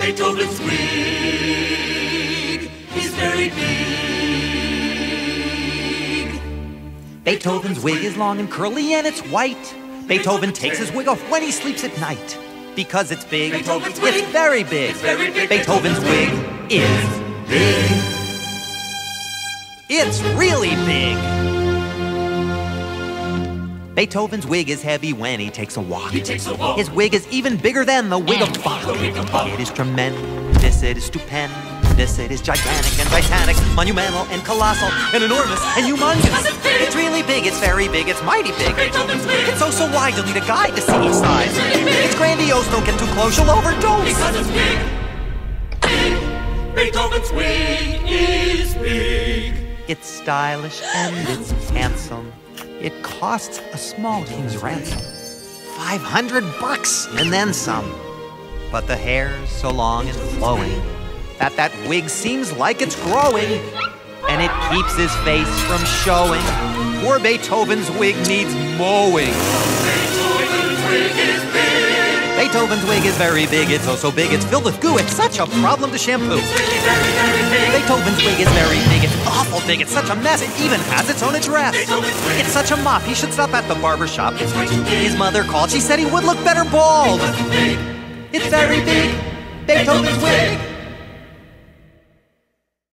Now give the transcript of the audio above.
Beethoven's wig is very big. Beethoven's wig is long and curly and it's white. Beethoven takes his wig off when he sleeps at night. Because it's big, Beethoven's wig. it's very big. It's very big. Beethoven's wig is big. It's really big. Beethoven's wig is heavy when he takes a walk. He takes a walk. His wig is even bigger than the wig of mm. Bach. The wig of Bach. It is tremendous, it is stupendous, it is gigantic and titanic, monumental and colossal and enormous and humongous. It's really big, it's very big, it's mighty big. Beethoven's wig. It's oh so wide you'll need a guide to see each size. It's grandiose, don't get too close, you'll overdose. Because it's big. Big. Beethoven's wig is big. It's stylish and it's handsome. It costs a small king's ransom. 500 bucks and then some. But the hair's so long and flowing that that wig seems like it's growing. And it keeps his face from showing. Poor Beethoven's wig needs mowing. Beethoven's wig is very big, it's oh so big, it's filled with goo, it's such a problem to shampoo. Really very, very. Beethoven's wig is very big, awful big, it's such a mess, it even has its own address. It's such a mop, he should stop at the barber shop. His mother called, she said he would look better bald. It's very big, Beethoven's wig